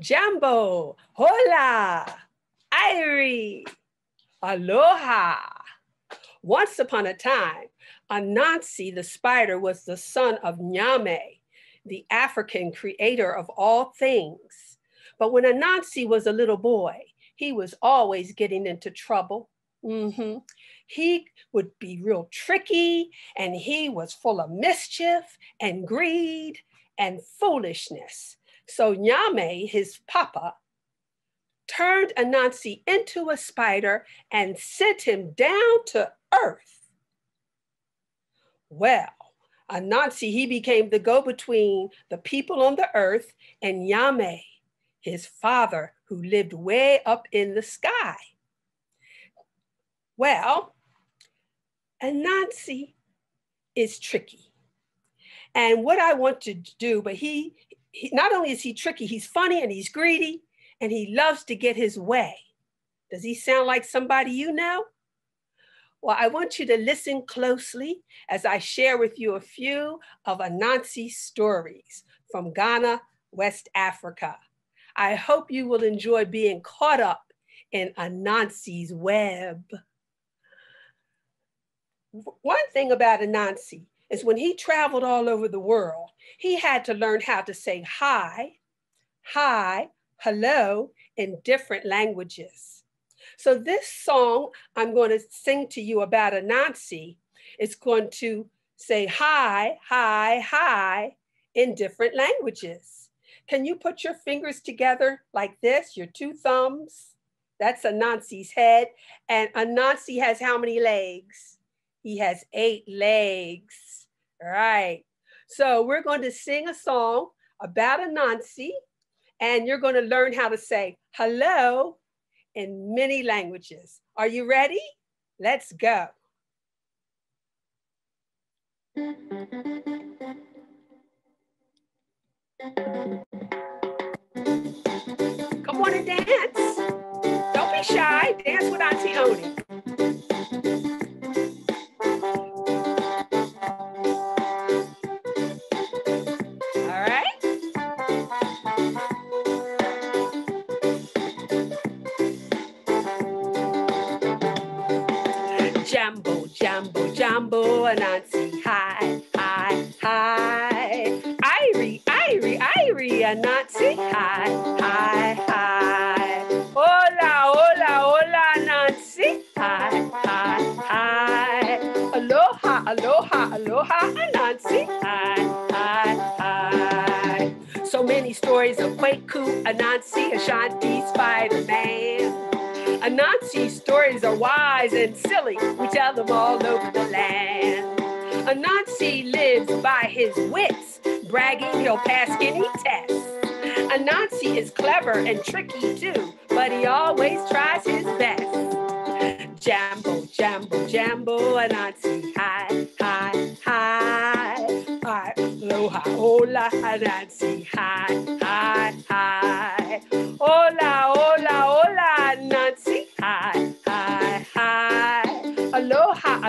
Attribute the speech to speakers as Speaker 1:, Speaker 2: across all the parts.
Speaker 1: Jambo, hola, Irie, aloha. Once upon a time, Anansi the spider was the son of Nyame, the African creator of all things. But when Anansi was a little boy, he was always getting into trouble. Mm-hmm. He would be real tricky and he was full of mischief and greed and foolishness. So Nyame, his papa, turned Anansi into a spider and sent him down to earth. Well, Anansi, he became the go-between the people on the earth and Nyame, his father, who lived way up in the sky. Well, Anansi is tricky. And what I want to do, but he, he, not only is he tricky, he's funny and he's greedy and he loves to get his way. Does he sound like somebody you know? Well, I want you to listen closely as I share with you a few of Anansi's stories from Ghana, West Africa. I hope you will enjoy being caught up in Anansi's web. One thing about Anansi is when he traveled all over the world, he had to learn how to say hi, hi, hello in different languages. So this song I'm going to sing to you about Anansi is going to say hi, hi, hi in different languages. Can you put your fingers together like this, your two thumbs? That's Anansi's head. And Anansi has how many legs? He has eight legs. All right. So we're going to sing a song about Anansi, and you're going to learn how to say hello in many languages. Are you ready? Let's go. Come on and dance. Don't be shy. Dance with Auntie Oni. Jambo Anansi, hi, hi, hi. Irie, Irie, Irie, Anansi, hi, hi, hi. Hola, hola, hola, Anansi, hi, hi, hi. Aloha, aloha, aloha, Anansi, hi, hi, hi. So many stories of Kwaku, Anansi, Ashanti, Spider-Man. Anansi's stories are wise and silly. We tell them all over the land. Anansi lives by his wits, bragging he'll pass any test. Anansi is clever and tricky too, but he always tries his best. Jambo, jambo, jambo, Anansi, hi, hi, hi. Hi, aloha, hola, Anansi, hi, hi, hi. Hola, hola,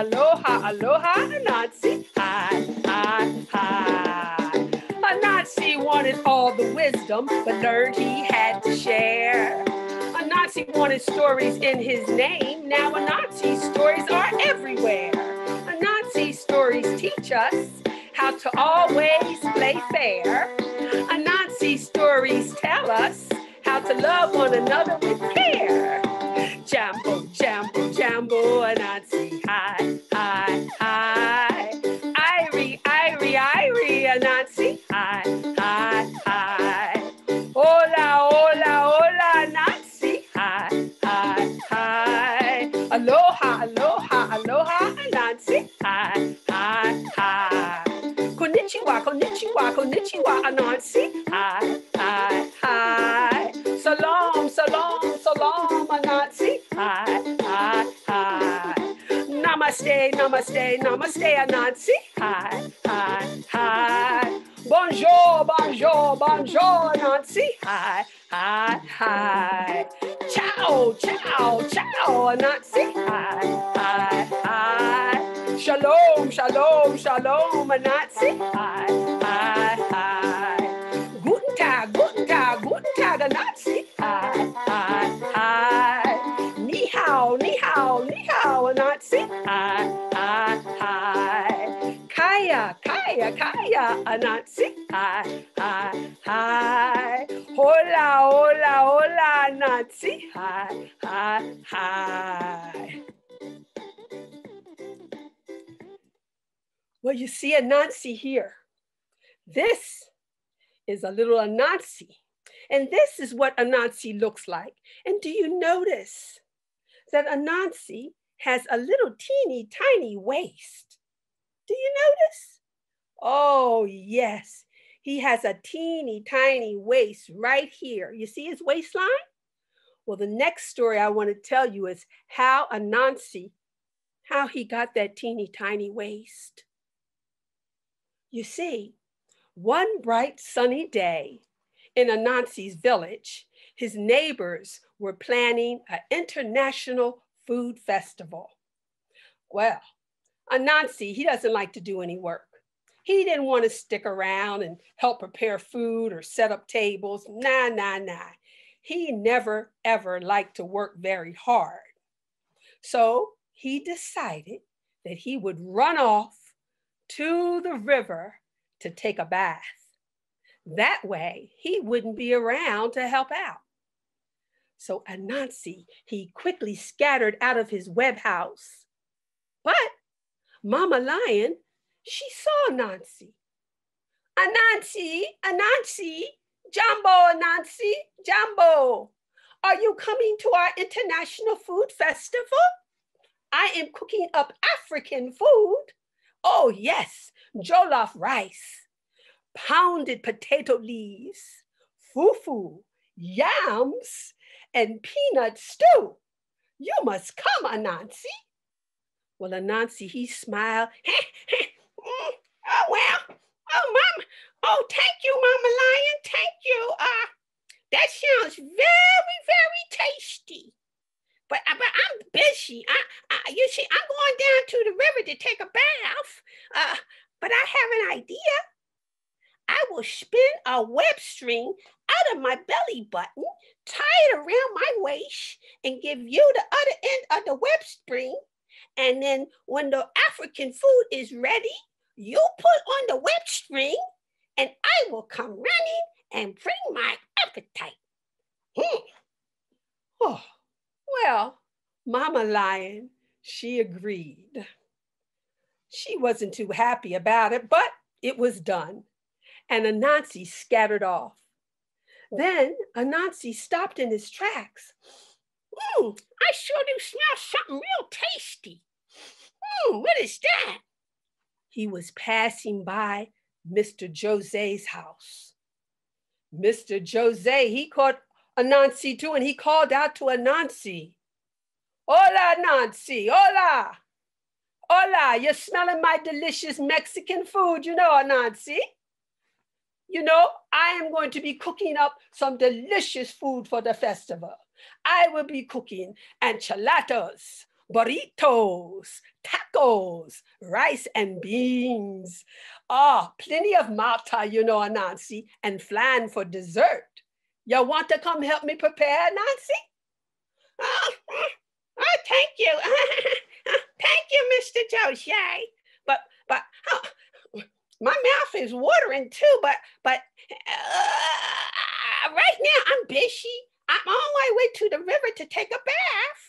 Speaker 1: Aloha, aloha, Anansi, hi, hi, hi. Anansi wanted all the wisdom, but learned he had to share. Anansi wanted stories in his name. Now Anansi's stories are everywhere. Anansi's stories teach us how to always play fair. Anansi's stories tell us how to love one another with care. Konnichiwa, konnichiwa, Anansi, hi, hi, hi. Salam, salam, salam, Anansi, hi, hi, hi. Namaste, namaste, namaste, Anansi, hi, hi, hi. Bonjour, bonjour, bonjour, Anansi, hi, hi, hi. Ciao, ciao, ciao, Anansi, hi, hi, hi. Shalom, shalom, shalom, Anansi, hi, hola, Anansi. Hi, hi, hi. Hola, hola, hola, Anansi. Hi, hi, hi. Well, you see Anansi here. This is a little Anansi. And this is what Anansi looks like. And do you notice that Anansi has a little teeny tiny waist? Do you notice? Oh, yes. He has a teeny tiny waist right here. You see his waistline? Well, the next story I want to tell you is how Anansi, how he got that teeny tiny waist. You see, one bright sunny day in Anansi's village, his neighbors were planning an international food festival. Well, Anansi, he doesn't like to do any work. He didn't want to stick around and help prepare food or set up tables. Nah, nah, nah. He never, ever liked to work very hard. So he decided that he would run off to the river to take a bath. That way, he wouldn't be around to help out. So Anansi, he quickly scattered out of his web house. But Mama Lion, she saw Nancy. Anansi, Anansi, Jambo, Anansi, Jambo, are you coming to our International Food Festival? I am cooking up African food. Oh, yes, jollof rice, pounded potato leaves, fufu, yams, and peanut stew. You must come, Anansi. Well, Anansi, he smiled. oh, well, oh, Mama, oh, thank you, Mama Lion, thank you. Uh, that sounds very, very tasty. But, uh, but I'm busy. I, I, you see, I'm going down to the river to take a bath. Uh, but I have an idea. I will spin a web string out of my belly button, tie it around my waist, and give you the other end of the web string. And then when the African food is ready, you put on the web string, and I will come running and bring my appetite. Hmm. Oh, well, Mama Lion, she agreed. She wasn't too happy about it, but it was done and Anansi scattered off. Then Anansi stopped in his tracks. Mmm, I sure do smell something real tasty. Mmm, what is that? He was passing by Mr. Jose's house. Mr. Jose, he caught Anansi too, and he called out to Anansi. Hola, Anansi, hola. Hola, you're smelling my delicious Mexican food, you know, Anansi you know, I am going to be cooking up some delicious food for the festival. I will be cooking enchiladas, burritos, tacos, rice and beans. Ah, oh, plenty of malta, you know, Nancy, and flan for dessert. You want to come help me prepare, Nancy? Oh, oh thank you. thank you, Mr. Jose. But, but, oh, my mouth is watering too, but but uh, right now I'm busy. I'm on my way to the river to take a bath.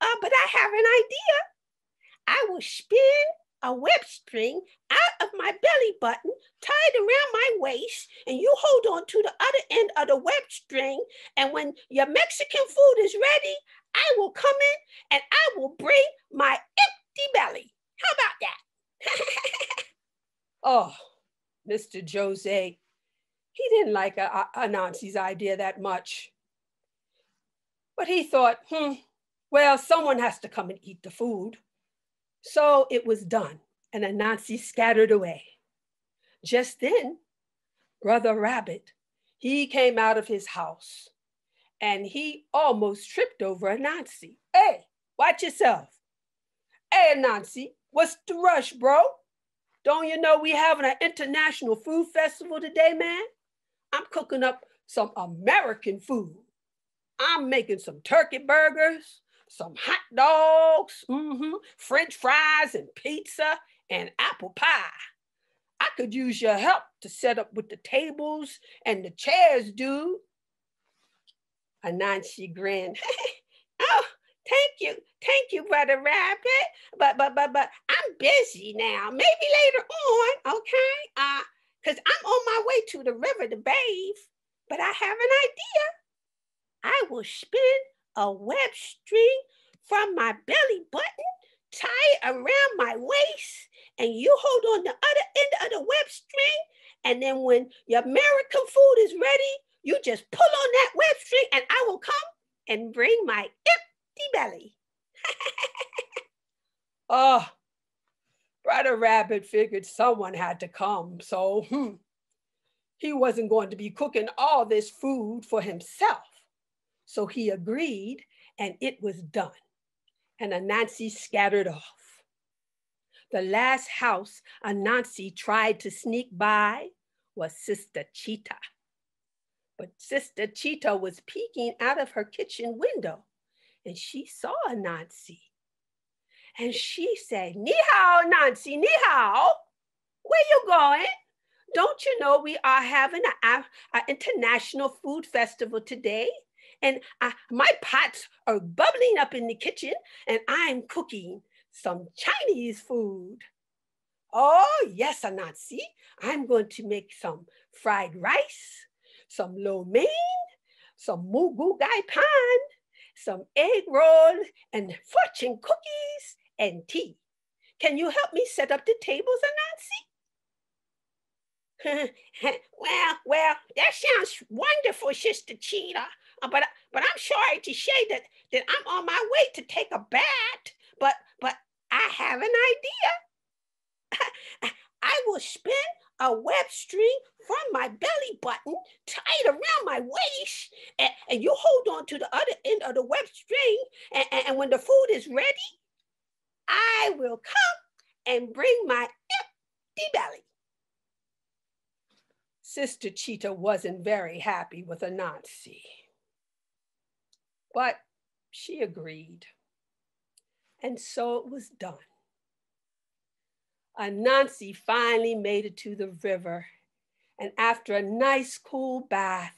Speaker 1: Uh, but I have an idea. I will spin a web string out of my belly button, tied around my waist, and you hold on to the other end of the web string. And when your Mexican food is ready, I will come in and I will bring my empty belly. How about that? Oh, Mr. Jose, he didn't like Anansi's idea that much. But he thought, hmm, well, someone has to come and eat the food. So it was done, and the Anansi scattered away. Just then, Brother Rabbit, he came out of his house and he almost tripped over Anansi. Hey, watch yourself. Hey, Anansi, what's the rush, bro? Don't you know we having an international food festival today, man? I'm cooking up some American food. I'm making some turkey burgers, some hot dogs, mm-hmm, French fries and pizza and apple pie. I could use your help to set up with the tables and the chairs, dude. Anansi grinned. oh, thank you. Thank you, Brother Rabbit. But but but but I'm busy now. Maybe later on, okay? Uh, because I'm on my way to the river to bathe. But I have an idea. I will spin a web string from my belly button, tie it around my waist, and you hold on the other end of the web string. And then when your American food is ready, you just pull on that web string and I will come and bring my empty belly. oh, Brother Rabbit figured someone had to come. So hmm, he wasn't going to be cooking all this food for himself. So he agreed and it was done. And Anansi scattered off. The last house Anansi tried to sneak by was Sister Cheetah. But Sister Cheetah was peeking out of her kitchen window and she saw Anansi. And she said, Ni hao, Nancy, ni hao. Where you going? Don't you know we are having an international food festival today? And I, my pots are bubbling up in the kitchen and I'm cooking some Chinese food. Oh, yes, Anansi. I'm going to make some fried rice, some lo mein, some moo goo gai pan, some egg rolls, and fortune cookies and tea. Can you help me set up the tables, Anansi? well, well, that sounds wonderful, Sister Cheetah. Uh, but but I'm sorry to say that that I'm on my way to take a bath. But but I have an idea. I will spin a web string from my belly button tied around my waist, and, and you hold on to the other end of the web string. And, and, and when the food is ready, I will come and bring my empty belly. Sister Cheetah wasn't very happy with Anansi, but she agreed. And so it was done. Anansi finally made it to the river, and after a nice cool bath,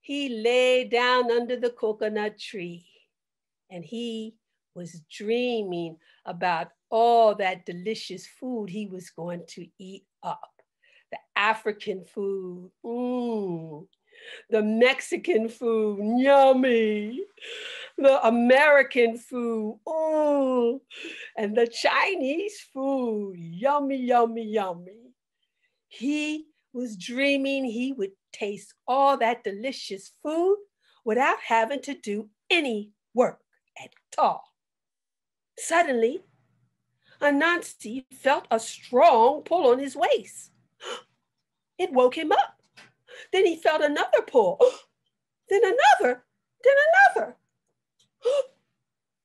Speaker 1: he lay down under the coconut tree and he was dreaming about all that delicious food he was going to eat up. The African food, mmm. The Mexican food, yummy. The American food, oh, and the Chinese food, yummy, yummy, yummy. He was dreaming he would taste all that delicious food without having to do any work at all. Suddenly, Anansi felt a strong pull on his waist. It woke him up. Then he felt another pull, then another, then another.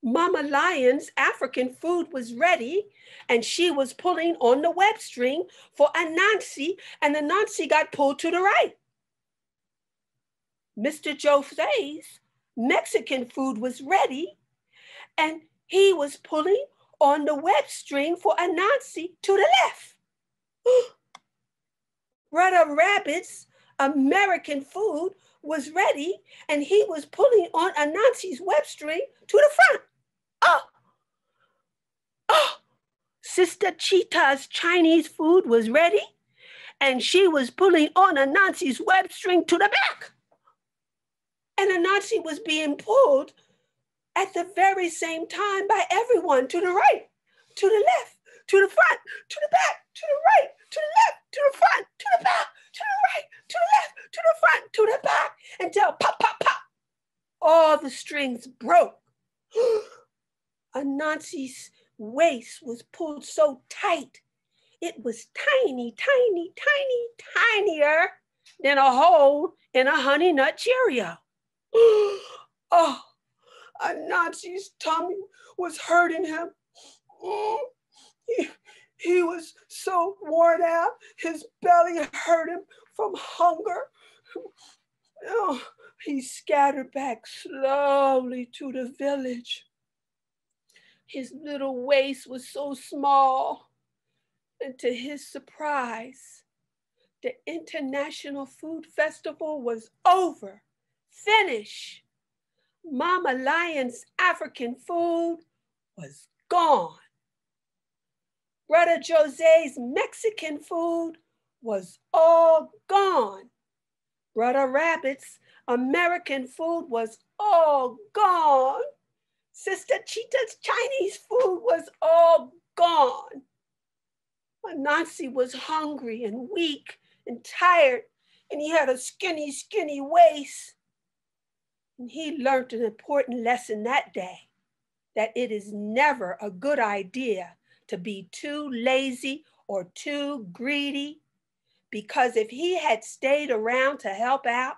Speaker 1: Mama Lion's African food was ready, and she was pulling on the web string for Anansi, and Anansi got pulled to the right. Mr. Jose's Mexican food was ready, and he was pulling on the web string for Anansi to the left. Brother Rabbit's American food was ready and he was pulling on Anansi's web string to the front. Oh, oh, Sister Cheetah's Chinese food was ready and she was pulling on Anansi's web string to the back. And Anansi was being pulled at the very same time by everyone to the right, to the left, to the front, to the back, to the right, to the left, to the front, to the back, to the right, to the left, to the front, to the back, until pop, pop, pop, all the strings broke. Anansi's waist was pulled so tight, it was tiny, tiny, tiny, tinier than a hole in a honey nut Cheerio. oh, Anansi's tummy was hurting him. He, he was so worn out, his belly hurt him from hunger. Oh, he scattered back slowly to the village. His little waist was so small, and to his surprise, The International Food Festival was over, finished. Mama Lion's African food was gone. Brother Jose's Mexican food was all gone. Brother Rabbit's American food was all gone. Sister Cheetah's Chinese food was all gone. Nancy was hungry and weak and tired, and he had a skinny, skinny waist. And he learned an important lesson that day that it is never a good idea to be too lazy or too greedy. Because if he had stayed around to help out,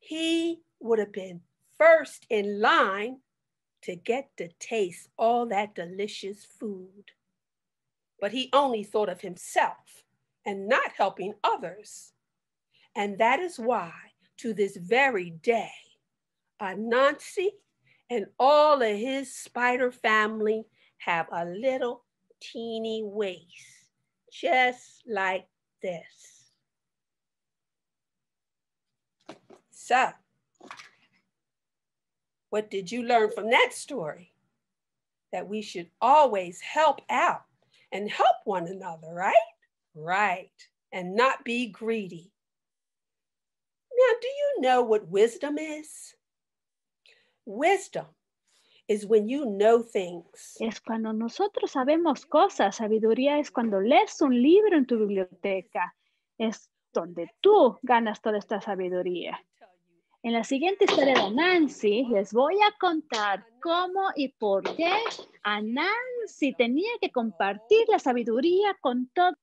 Speaker 1: he would have been first in line to get to taste all that delicious food. But he only thought of himself and not helping others. And that is why, to this very day, Anansi and all of his spider family have a little teeny waist, just like this. So, what did you learn from that story? That we should always help out and help one another, right? Right. And not be greedy. Now, do you know what wisdom is? Wisdom is when you know things.
Speaker 2: Es cuando nosotros sabemos cosas. Sabiduría es cuando lees un libro en tu biblioteca. Es donde tú ganas toda esta sabiduría. En la siguiente historia de Nancy, les voy a contar cómo y por qué a Nancy tenía que compartir la sabiduría con todos.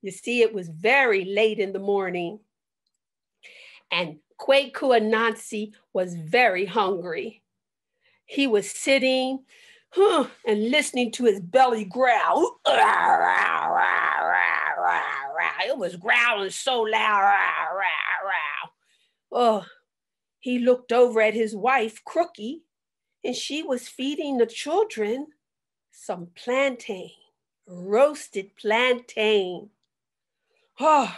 Speaker 1: You see, it was very late in the morning, and Kwaku Nancy was very hungry. He was sitting huh, and listening to his belly growl. It was growling so loud. Oh, he looked over at his wife, Crookie, and she was feeding the children some plantain, roasted plantain. Oh,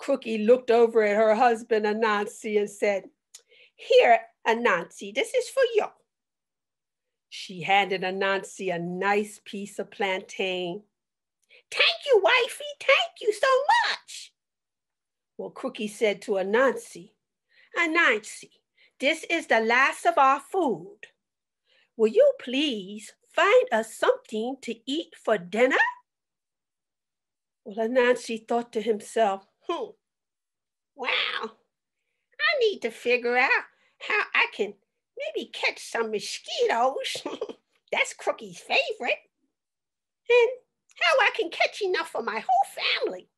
Speaker 1: Crookie looked over at her husband, Anansi, and said, Here, Anansi, this is for you. She handed Anansi a nice piece of plantain. Thank you, wifey, thank you so much. Well, Crookie said to Anansi, Anansi, this is the last of our food. Will you please find us something to eat for dinner? Well, Anansi thought to himself, hmm, wow, I need to figure out how I can maybe catch some mosquitoes. That's Crookie's favorite. And how I can catch enough for my whole family.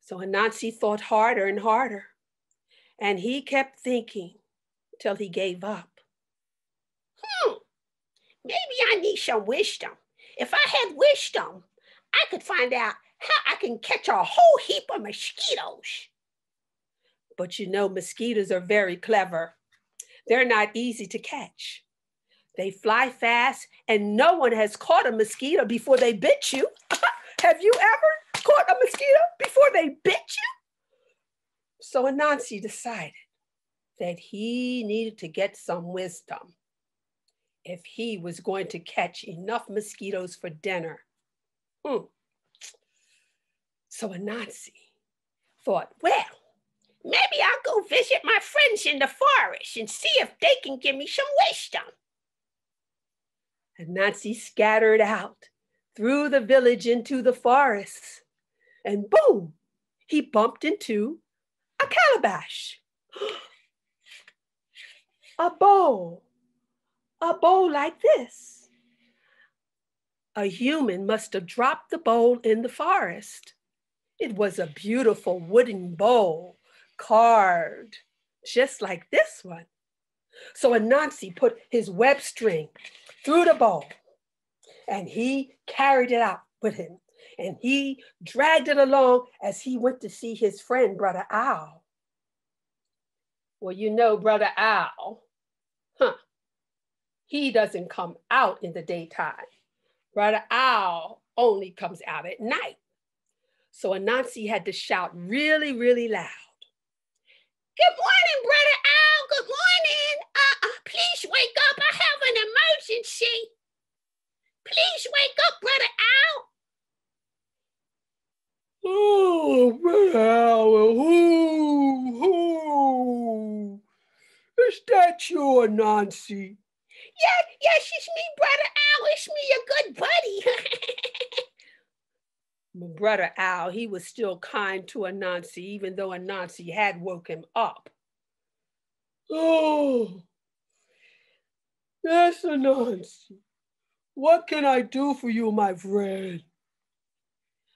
Speaker 1: So Anansi thought harder and harder. And he kept thinking till he gave up. Hmm, maybe I need some wisdom. If I had wisdom, I could find out how I can catch a whole heap of mosquitoes. But you know, mosquitoes are very clever. They're not easy to catch. They fly fast, and no one has caught a mosquito before they bit you. Have you ever caught a mosquito before they bit you? So Anansi decided that he needed to get some wisdom if he was going to catch enough mosquitoes for dinner. Hmm. So Anansi thought, well, I'll go visit my friends in the forest and see if they can give me some wisdom. Anansi scattered out through the village into the forest, and boom, he bumped into a calabash, a bowl, a bowl like this. A human must have dropped the bowl in the forest. It was a beautiful wooden bowl, carved just like this one. So Anansi put his web string through the ball and he carried it out with him and he dragged it along as he went to see his friend, Brother Owl. Well, you know, Brother Owl, huh? He doesn't come out in the daytime. Brother Owl only comes out at night. So Anansi had to shout really, really loud. Good morning, Brother Al. Good morning. Uh, uh, please wake up. I have an emergency. Please wake up, Brother Al. Oh, Brother Al. Who, who? Is that you, Nancy? Yeah, yes, it's me, Brother Al. It's me, your good buddy. Brother Al, he was still kind to Anansi, even though Anansi had woke him up. Oh, yes, Anansi. What can I do for you, my friend?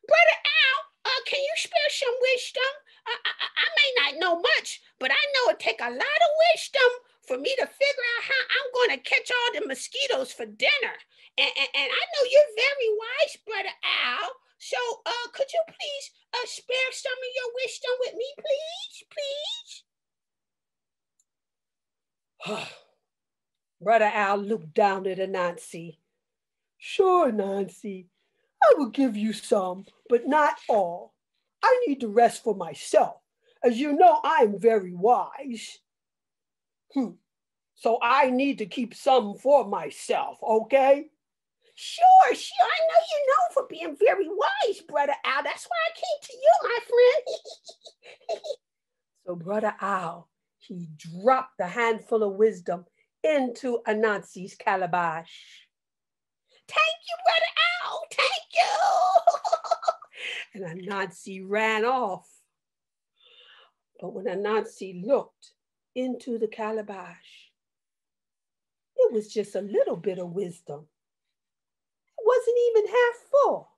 Speaker 1: Brother Al, uh, can you spare some wisdom? I, I, I may not know much, but I know it take a lot of wisdom for me to figure out how I'm going to catch all the mosquitoes for dinner. And, and, and I know you're very wise, Brother Al. So, uh, could you please uh, spare some of your wisdom with me, please? Please? Brother Al looked down at Anansi. Sure, Nancy, I will give you some, but not all. I need to rest for myself. As you know, I am very wise. Hmm. So I need to keep some for myself, okay? Sure, sure. I know you know for being very wise, Brother Al. That's why I came to you, my friend. so Brother Al, he dropped the handful of wisdom into Anansi's calabash. Thank you, Brother Al. Thank you. and Anansi ran off. But when Anansi looked into the calabash, it was just a little bit of wisdom wasn't even half full.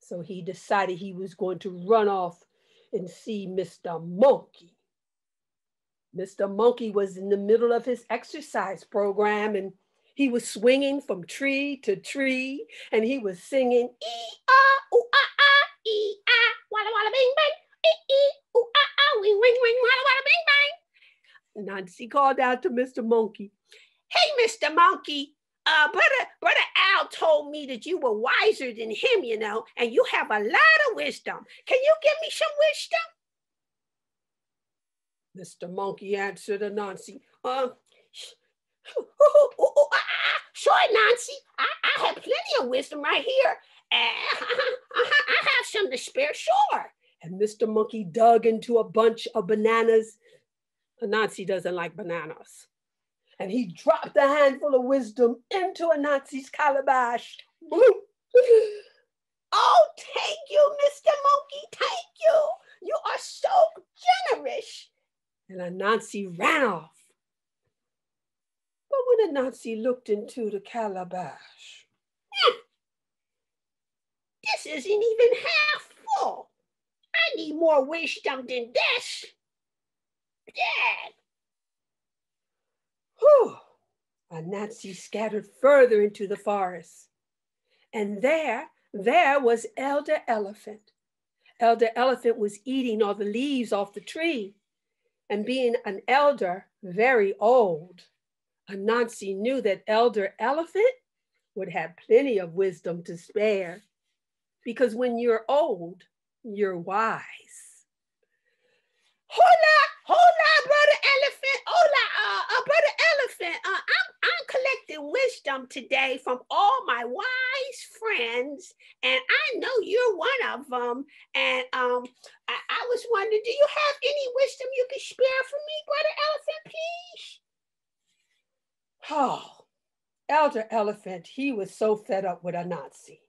Speaker 1: So he decided he was going to run off and see Mr. Monkey. Mr. Monkey was in the middle of his exercise program and he was swinging from tree to tree and he was singing ah ee ah. Nancy called out to Mr. Monkey, "Hey, Mr. Monkey, uh, brother, brother Al told me that you were wiser than him, you know, and you have a lot of wisdom. Can you give me some wisdom? Mr. Monkey answered Anansi. Uh, sure, Nancy. I, I have plenty of wisdom right here. Uh, I have some to spare, sure. And Mr. Monkey dug into a bunch of bananas. Anansi doesn't like bananas and he dropped a handful of wisdom into Anansi's calabash. Oh, thank you, Mr. Monkey. Thank you. You are so generous. And Anansi ran off. But when Anansi looked into the calabash, hmm, this isn't even half full. I need more wisdom than this. Dad, Whew! Anansi scattered further into the forest. And there, there was Elder Elephant. Elder Elephant was eating all the leaves off the tree. And being an elder, very old, Anansi knew that Elder Elephant would have plenty of wisdom to spare. Because when you're old, you're wise. Hola, hola, brother elephant. Hola, uh, uh, brother elephant. Uh, I'm, I'm collecting wisdom today from all my wise friends, and I know you're one of them. And um, I, I was wondering, do you have any wisdom you could spare for me, brother elephant, please? Oh, Elder Elephant, he was so fed up with Anansi.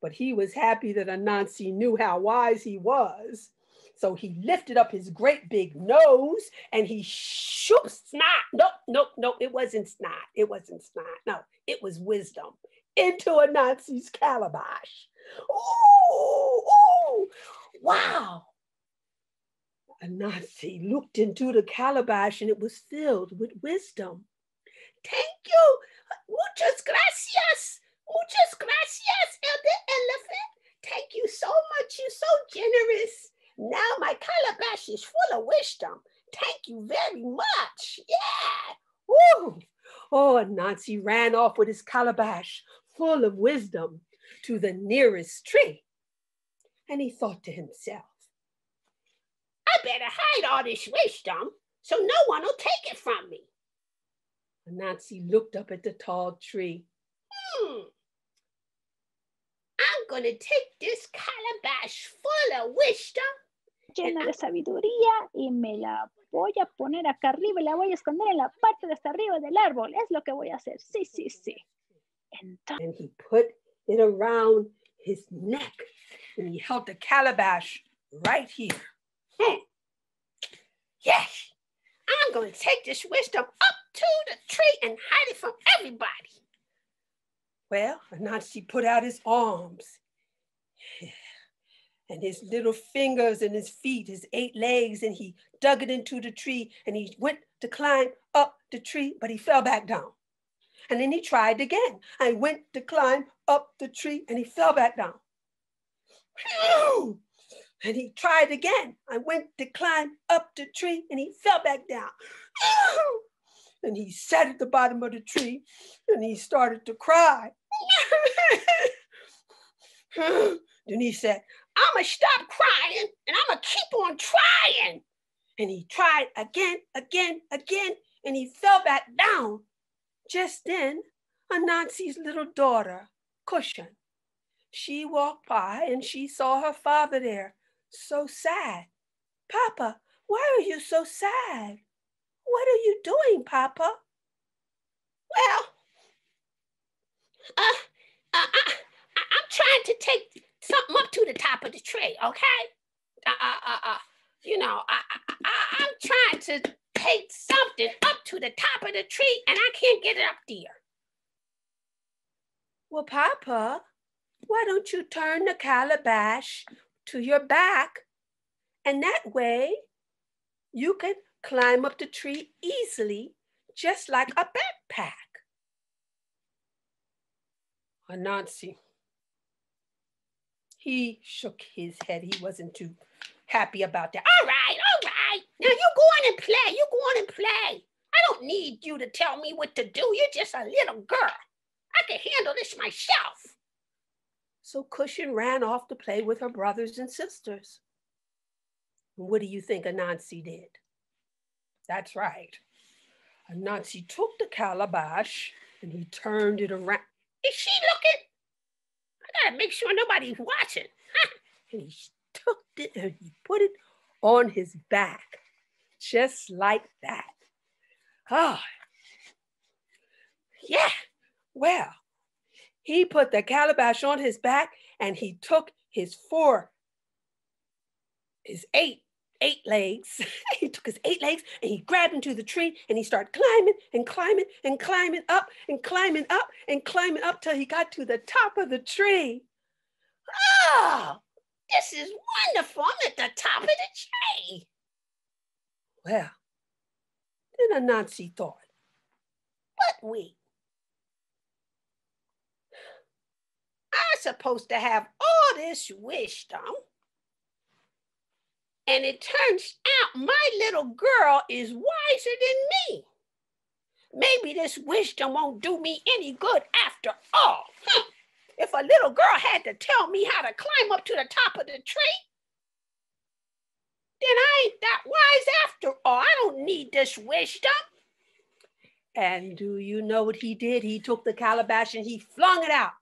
Speaker 1: But he was happy that Anansi knew how wise he was so he lifted up his great big nose and he shook snot. Nope, nope, nope. It wasn't snot. It wasn't snot. No, it was wisdom into Anansi's calabash. Ooh, ooh, wow. Anansi looked into the calabash and it was filled with wisdom. Thank you. Muchas gracias. Muchas gracias, Elder Elephant. Thank you so much. You're so generous. Now my calabash is full of wisdom. Thank you very much. Yeah. Woo. Oh, Nancy ran off with his calabash full of wisdom. to the nearest tree. And he thought to himself,
Speaker 3: I better hide all this wisdom so no one will take it from me.
Speaker 1: Anansi looked up at the tall tree.
Speaker 3: Hmm. I'm going to take this calabash full of wisdom.
Speaker 2: Llena de sabiduría y me la voy a poner acá arriba y la voy a esconder en la parte de hasta arriba del árbol. Es lo que voy a hacer. Sí, sí, sí.
Speaker 1: Entonces, and he put it around his neck and he held the calabash right here.
Speaker 3: Hmm. Yes, I'm going to take this wisdom up to the tree and hide it from everybody.
Speaker 1: Well, Anansi put out his arms and his little fingers and his feet, his eight legs, and he dug it into the tree and he went to climb up the tree, but he fell back down. And then he tried again. I went to climb up the tree and he fell back down. And he tried again. I went to climb up the tree and he fell back down. And he sat at the bottom of the tree and he started to cry. then he said,
Speaker 3: I'm going to stop crying and I'm going to keep on trying.
Speaker 1: And he tried again, again, again, and he fell back down. Just then, Anansi's little daughter, Cushion, she walked by and she saw her father there so sad. Papa, why are you so sad? What are you doing, Papa?
Speaker 3: Well, uh, uh, I, I'm trying to take something up to the top of the tree, okay? Uh, uh, uh, uh, you know, I, I, I'm trying to take something up to the top of the tree and I can't get it up there.
Speaker 1: Well, Papa, why don't you turn the calabash to your back. And that way you can climb up the tree easily, just like a backpack. Anansi, he shook his head. He wasn't too happy about that.
Speaker 3: All right, all right. Now you go on and play. You go on and play. I don't need you to tell me what to do. You're just a little girl. I can handle this myself.
Speaker 1: So Cushion ran off to play with her brothers and sisters. what do you think Anansi did? That's right. Anansi took the calabash and he turned it around.
Speaker 3: Is she looking? I gotta make sure nobody's watching.
Speaker 1: and he took it and he put it on his back, just like that. Ah, yeah. Well, he put the calabash on his back and he took his four, his eight, eight legs. he took his eight legs and he grabbed into the tree and he started climbing and climbing and climbing up and climbing up and climbing up till he got to the top of the tree.
Speaker 3: Oh, this is wonderful. I'm at the top of the tree.
Speaker 1: Well, then Anansi thought,
Speaker 3: but wait, I'm supposed to have all this wisdom. And it turns out my little girl is wiser than me. Maybe this wisdom won't do me any good after all. Hmm. If a little girl had to tell me how to climb up to the top of the tree, then I ain't that wise after all. I don't need this wisdom.
Speaker 1: And do you know what he did? He took the calabash and he flung it out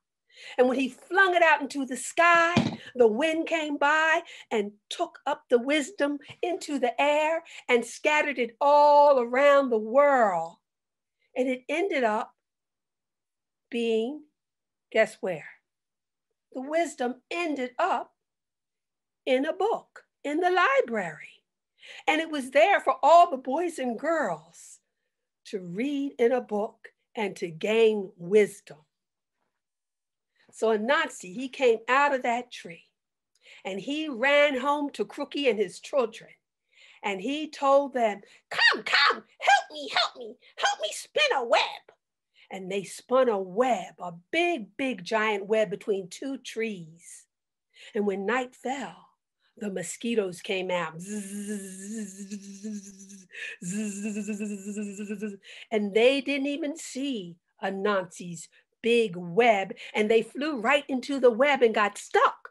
Speaker 1: and when he flung it out into the sky, the wind came by and took up the wisdom into the air and scattered it all around the world. And it ended up being, guess where? The wisdom ended up in a book in the library. And it was there for all the boys and girls to read in a book and to gain wisdom. So Anansi, he came out of that tree and he ran home to Crookie and his children. And he told them,
Speaker 3: Come, come, help me, help me, help me spin a web.
Speaker 1: And they spun a web, a big, big giant web between two trees. And when night fell, the mosquitoes came out. And they didn't even see a Anansi's big web and they flew right into the web and got stuck.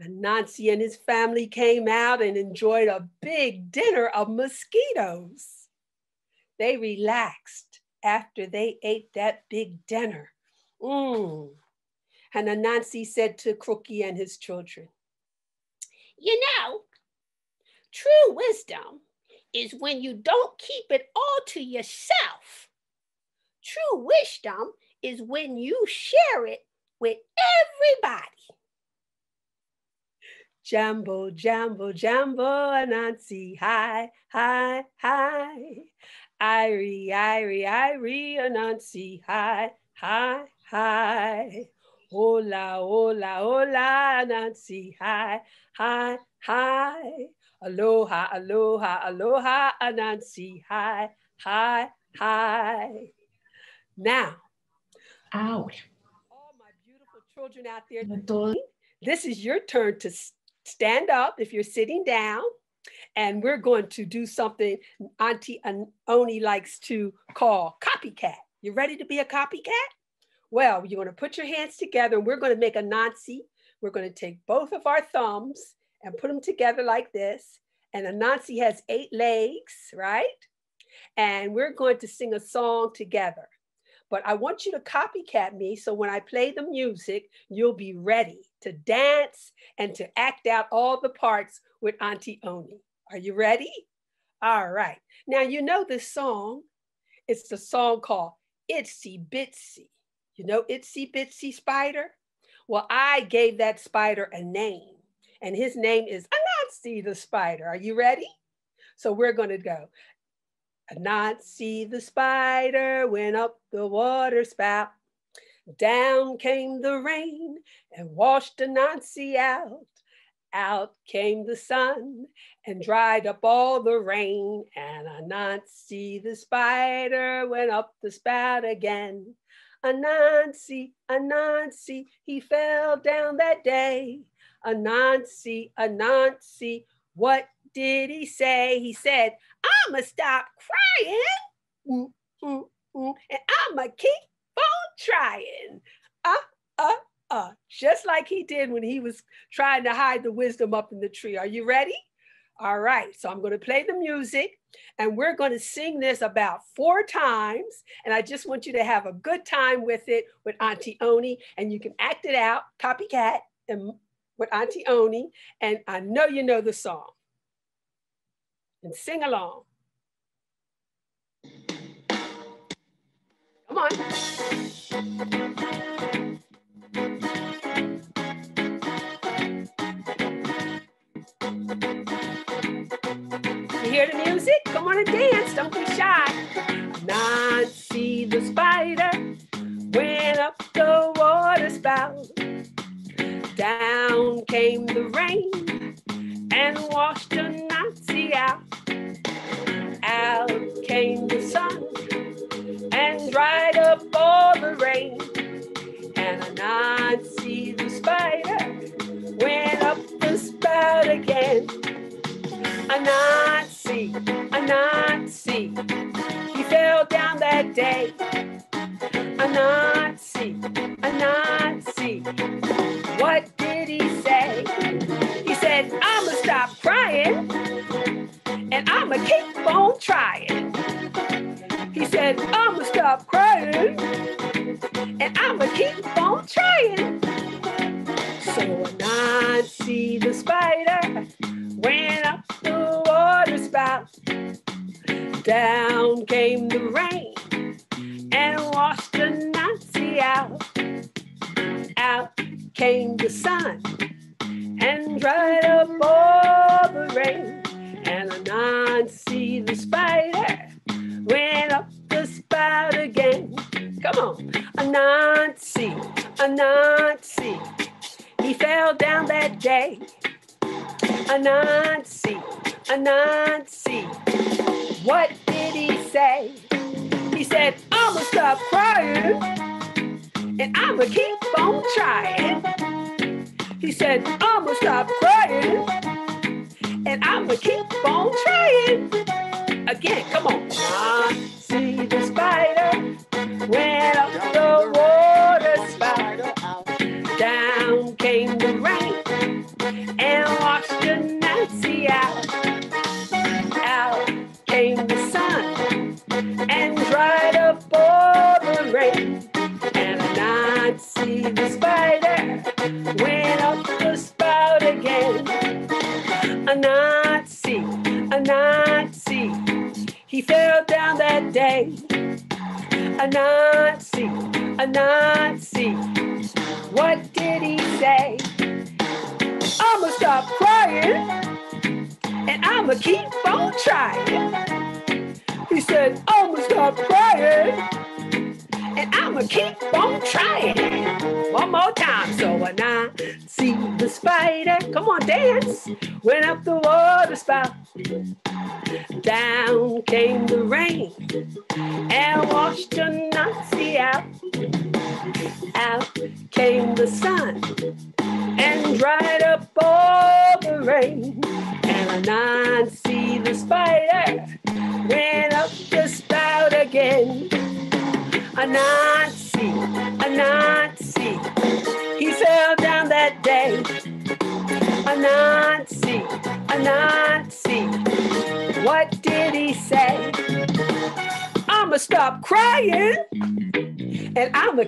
Speaker 1: Anansi and his family came out and enjoyed a big dinner of mosquitoes. They relaxed after they ate that big dinner. Mm. And Anansi said to Crookie and his children,
Speaker 3: You know, true wisdom is when you don't keep it all to yourself. True wisdom is when you share it with everybody.
Speaker 1: Jambo, jambo, jambo, Anansi, hi, hi, hi. Irie, Irie, Irie, Anansi, hi, hi, hi. Hola, hola, hola, Anansi, hi, hi, hi. Aloha, aloha, aloha, Anansi, hi, hi, hi. Now,
Speaker 4: Ouch.
Speaker 1: all my beautiful children out there, this is your turn to stand up if you're sitting down. And we're going to do something Auntie Oni likes to call copycat. You ready to be a copycat? Well, you're going to put your hands together and we're going to make Anansi. We're going to take both of our thumbs and put them together like this. And Anansi has eight legs, right? And we're going to sing a song together. But I want you to copycat me so when I play the music, you'll be ready to dance and to act out all the parts with Auntie Oni. Are you ready? All right. Now, you know this song. It's the song called Itsy Bitsy. You know Itsy Bitsy Spider? Well, I gave that spider a name, and his name is Anansi the spider. Are you ready? So we're going to go. Anansi the spider went up the water spout. Down came the rain and washed Anansi out. Out came the sun and dried up all the rain. And a Anansi the spider went up the spout again. Anansi, Anansi, he fell down that day. Anansi, Anansi, what did he say? He said, I'ma stop crying mm, mm, mm, and I'ma keep on trying. Uh, uh, uh, just like he did when he was trying to hide the wisdom up in the tree. Are you ready? All right, so I'm going to play the music and we're going to sing this about four times. And I just want you to have a good time with it with Auntie Oni and you can act it out, copycat, and with Auntie Oni. And I know you know the song. And sing along. Come on. You hear the music? Come on and dance. Don't be shy. Nancy the spider went up the water spout. Down came the rain and washed Anansi out. Out came the sun and dried up all the rain. And a see the spider went up the spout again. Anansi, a Nazi, he fell down that day. Anansi, a Nazi, what did he say? He said, I'ma stop crying and I'ma keep He said, I'ma stop crying and I'ma keep on trying. So Nancy the spider went up the water spout. Down came the rain and washed the Anansi out. Out came the sun and dried up all the rain. And Anansi the spider went up the spout again. Come on, Anansi, a Nancy. He fell down that day. Anansi, a Nancy. What did he say? He said, I'ma stop crying and I'ma keep on trying. He said, I'ma stop crying and I'ma keep on trying. Again, come on.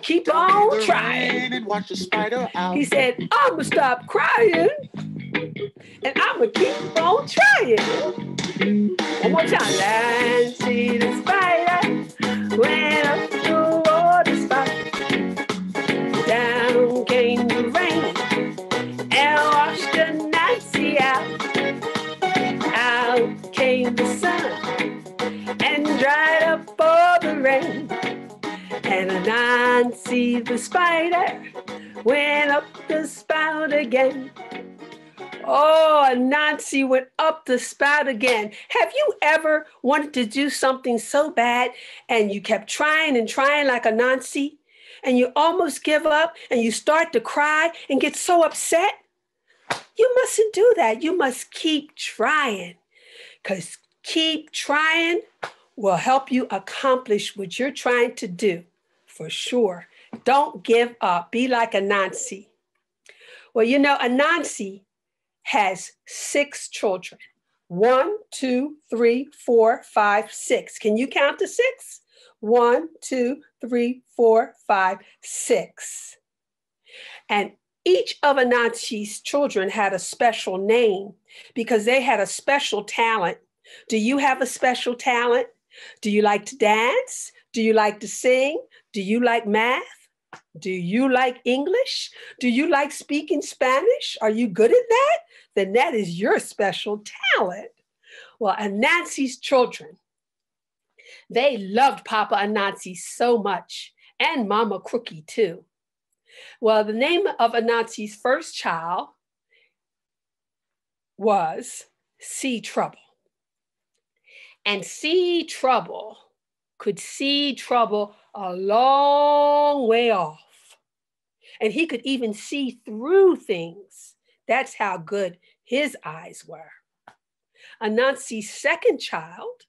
Speaker 1: Keep on trying. And
Speaker 4: watch the spider out.
Speaker 1: He said, I'ma stop crying and I'ma keep on trying. One more time. Nancy the spider went up the Nancy the spider went up the spout again. Oh, Anansi went up the spout again. Have you ever wanted to do something so bad and you kept trying and trying like Anansi and you almost give up and you start to cry and get so upset? You mustn't do that. You must keep trying because keep trying will help you accomplish what you're trying to do for sure. Don't give up. Be like Anansi. Well, you know, Anansi has six children. One, two, three, four, five, six. Can you count to six? One, two, three, four, five, six. And each of Anansi's children had a special name because they had a special talent. Do you have a special talent? Do you like to dance? Do you like to sing? Do you like math? Do you like English? Do you like speaking Spanish? Are you good at that? Then that is your special talent. Well, Anansi's children, they loved Papa Anansi so much, and Mama Crookie too. Well, the name of Anansi's first child was See Trouble. And See Trouble could see trouble a long way off. And he could even see through things. That's how good his eyes were. Anansi's second child,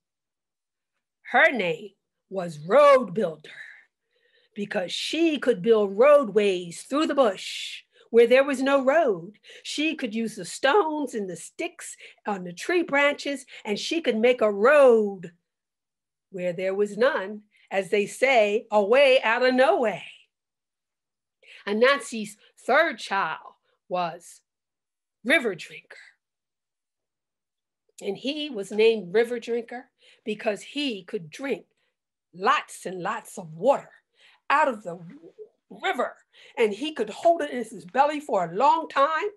Speaker 1: her name was Road Builder because she could build roadways through the bush where there was no road. She could use the stones and the sticks on the tree branches, and she could make a road where there was none, as they say, a way out of no way. Anansi's third child was River Drinker. And he was named River Drinker because he could drink lots and lots of water out of the river. And he could hold it in his belly for a long time.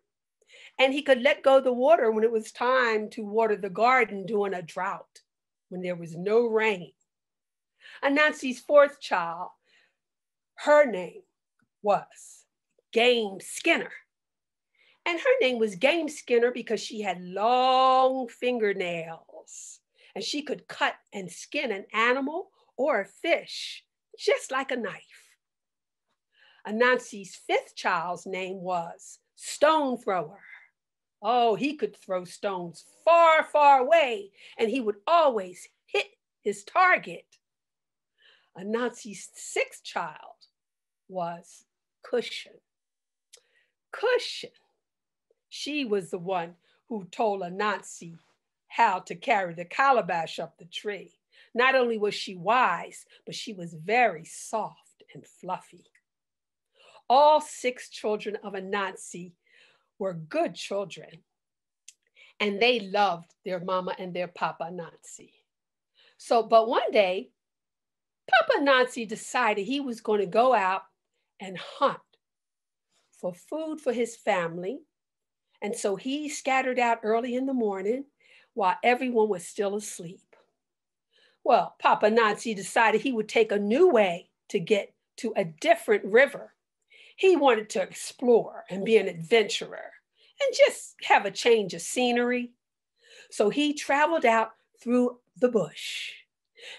Speaker 1: And he could let go the water when it was time to water the garden during a drought, when there was no rain. Anansi's fourth child, her name was Game Skinner. And her name was Game Skinner because she had long fingernails and she could cut and skin an animal or a fish just like a knife. Anansi's fifth child's name was Stone Thrower. Oh, he could throw stones far, far away, and he would always hit his target. Anansi's sixth child was Cushion. Cushion. She was the one who told Anansi how to carry the calabash up the tree. Not only was she wise, but she was very soft and fluffy. All six children of Anansi were good children. and they loved their mama and their papa Anansi. So, but one day, Papa Anansi decided he was going to go out and hunt for food for his family. And so he scattered out early in the morning while everyone was still asleep. Well, Papa Anansi decided he would take a new way to get to a different river. He wanted to explore and be an adventurer and just have a change of scenery. So he traveled out through the bush.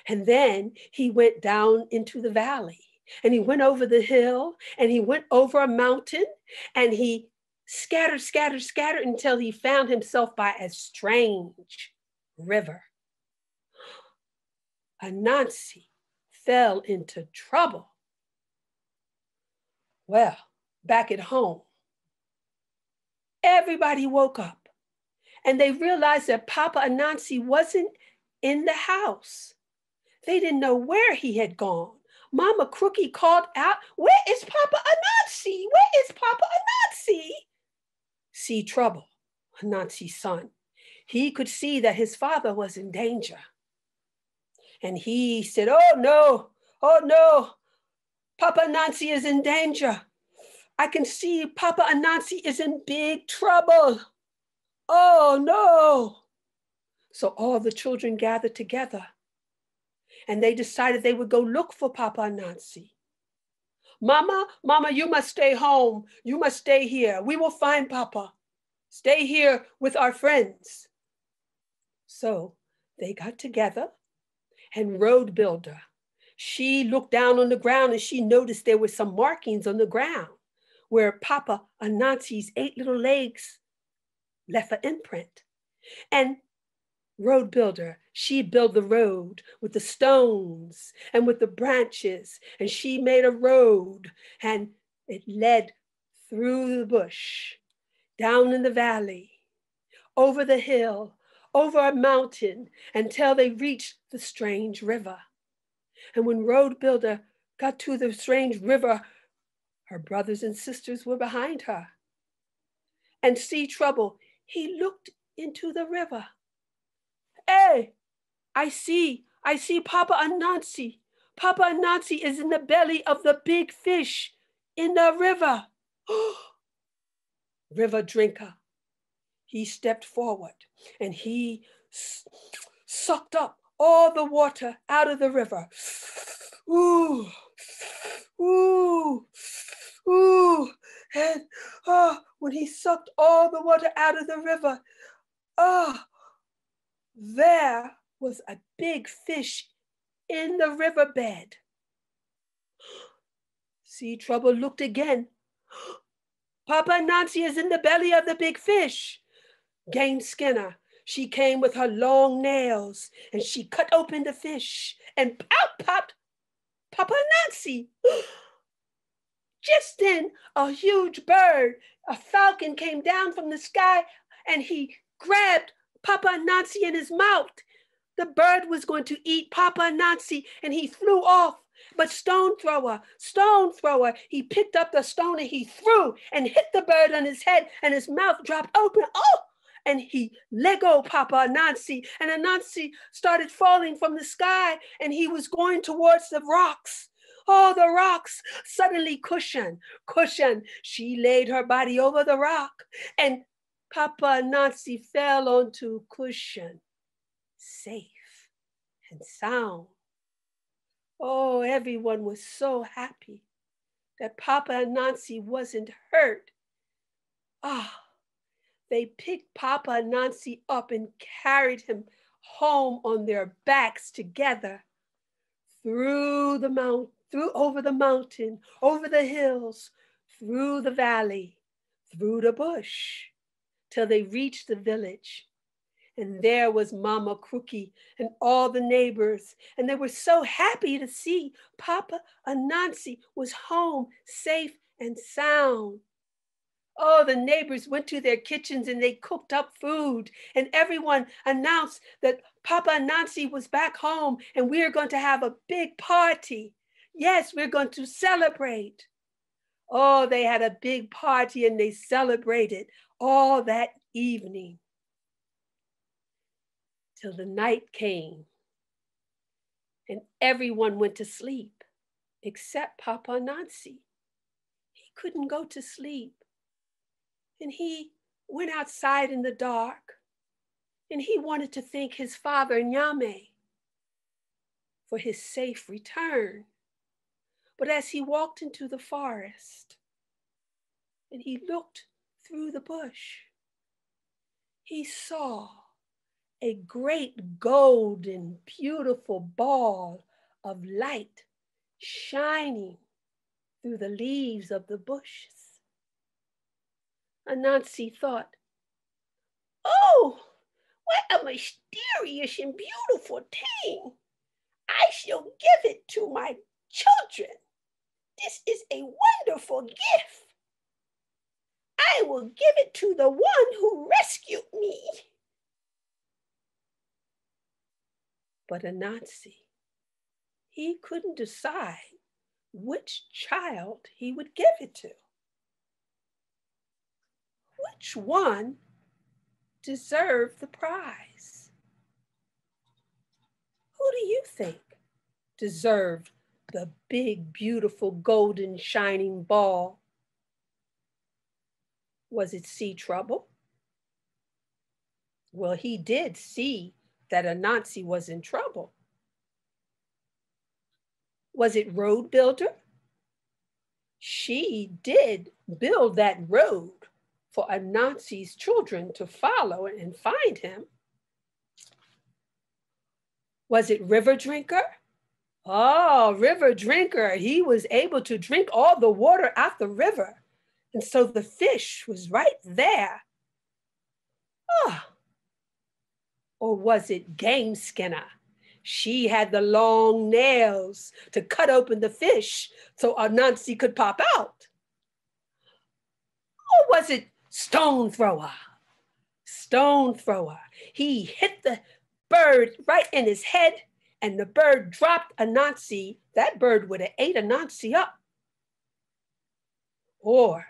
Speaker 1: And then he went down into the valley and he went over the hill and he went over a mountain and he scattered, scattered, scattered until he found himself by a strange river. Anansi fell into trouble. Well, back at home, everybody woke up and they realized that Papa Anansi wasn't in the house. They didn't know where he had gone. Mama Crookie called out, Where is Papa Anansi? Where is Papa Anansi? See trouble, Anansi's son. He could see that his father was in danger. And he said, Oh no, oh no, Papa Anansi is in danger. I can see Papa Anansi is in big trouble. Oh no. So all the children gathered together and they decided they would go look for Papa Anansi. Mama, Mama, you must stay home. You must stay here. We will find Papa. Stay here with our friends. So they got together and Road Builder. She looked down on the ground and she noticed there were some markings on the ground where Papa Anansi's eight little legs left an imprint. And road builder, she built the road with the stones and with the branches, and she made a road and it led through the bush, down in the valley, over the hill, over a mountain until they reached the strange river. And when Road Builder got to the strange river, her brothers and sisters were behind her. And see trouble, he looked into the river. Hey, I see, I see Papa Anansi. Papa Anansi is in the belly of the big fish in the river. river drinker. He stepped forward and he sucked up all the water out of the river. Ooh, ooh, ooh. And oh, when he sucked all the water out of the river, oh, there was a big fish in the riverbed. See Trouble looked again. Papa Nancy is in the belly of the big fish. Game Skinner, she came with her long nails and she cut open the fish and out popped Papa Nancy. Just then, a huge bird, a falcon, came down from the sky and he grabbed Papa Nancy in his mouth. The bird was going to eat Papa Nancy and he flew off. But Stone Thrower, Stone Thrower, he picked up the stone and he threw and hit the bird on his head and his mouth dropped open. Oh! And he let go Papa Anansi, and Anansi started falling from the sky and he was going towards the rocks. Oh, the rocks suddenly cushion, cushion. She laid her body over the rock and Papa Anansi fell onto cushion, safe and sound. Oh, everyone was so happy that Papa Anansi wasn't hurt. Ah, they picked Papa Anansi up and carried him home on their backs together through the mount, through over the mountain, over the hills, through the valley, through the bush till they reached the village. And there was Mama Crookie and all the neighbors. And they were so happy to see Papa Anansi was home safe and sound. Oh, the neighbors went to their kitchens and they cooked up food. And everyone announced that Papa Nancy was back home and we are going to have a big party. Yes, we're going to celebrate. Oh, they had a big party and they celebrated all that evening. till the night came and everyone went to sleep except Papa Nancy. He couldn't go to sleep. And he went outside in the dark and he wanted to thank his father Nyame for his safe return. But as he walked into the forest and he looked through the bush, he saw a great golden, beautiful ball of light shining through the leaves of the bushes. Anansi thought, Oh, what a mysterious and beautiful thing. I shall give it to my children. This is a wonderful gift. I will give it to the one who rescued me. But Anansi, he couldn't decide which child he would give it to. Which one deserved the prize? Who do you think deserved the big, beautiful, golden, shining ball? Was it See Trouble? Well, he did see that Anansi was in trouble. Was it road builder? She did build that road for a Anansi's children to follow and find him. Was it river drinker? Oh, river drinker. He was able to drink all the water out the river. And so the fish was right there. Oh, or was it Game Skinner? She had the long nails to cut open the fish so Anansi could pop out. Or was it Stone Thrower? Stone Thrower. He hit the bird right in his head and the bird dropped Anansi. That bird would have ate Anansi up. Or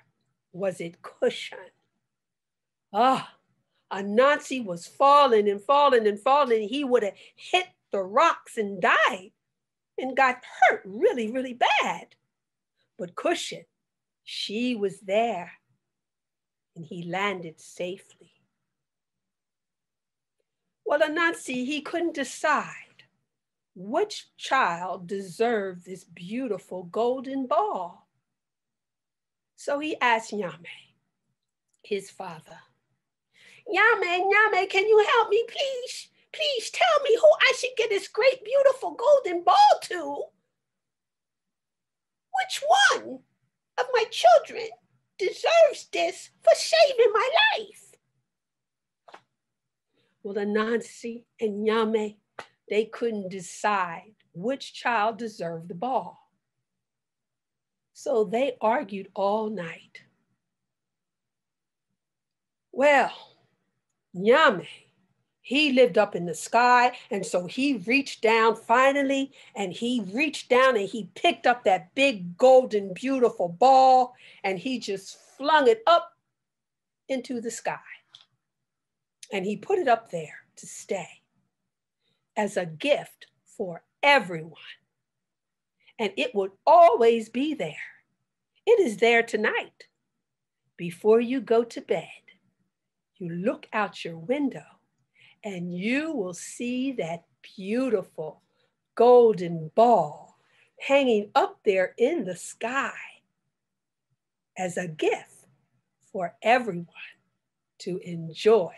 Speaker 1: was it Cushion? Ah, Anansi was falling and falling and falling. He would have hit the rocks and died and got hurt really, really bad. But Cushion, she was there and he landed safely. Well, Anansi, he couldn't decide which child deserved this beautiful golden ball. So he asked Nyame, his father, Nyame, Nyame, can you help me, please? Please tell me who I should get this great, beautiful golden ball to. Which one of my children deserves this for saving my life? Well, Anansi and Nyame, they couldn't decide which child deserved the ball. So they argued all night. Well, Nyame. He lived up in the sky. And so he reached down finally, and he reached down and he picked up that big, golden, beautiful ball, and he just flung it up into the sky. And he put it up there to stay as a gift for everyone. And it would always be there. It is there tonight. Before you go to bed, you look out your window and you will see that beautiful golden ball hanging up there in the sky as a gift for everyone to enjoy.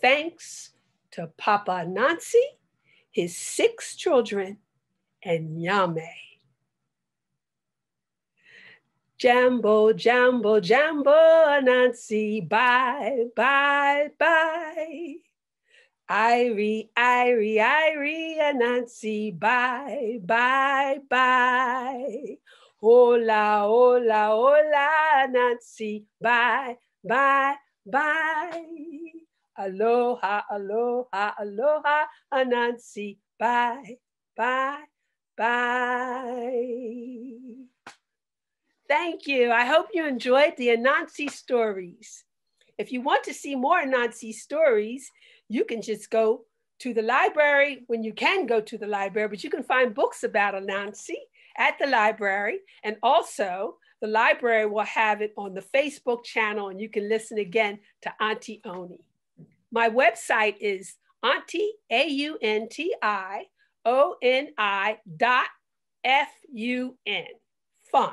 Speaker 1: Thanks to Papa Nancy, his six children, and Nyame. Jambo, Jambo, Jambo, Nancy, bye, bye, bye. Irie, Irie, Irie, Anansi, bye, bye, bye. Hola, hola, hola, Nancy, bye, bye, bye. Aloha, aloha, aloha, Anansi, bye, bye, bye. Thank you. I hope you enjoyed the Anansi stories. If you want to see more Anansi stories, you can just go to the library when you can go to the library, but you can find books about Anansi at the library. And also, the library will have it on the Facebook channel, and you can listen again to Auntie Oni. My website is Auntie, A U N T I O N I dot F U N. Fun.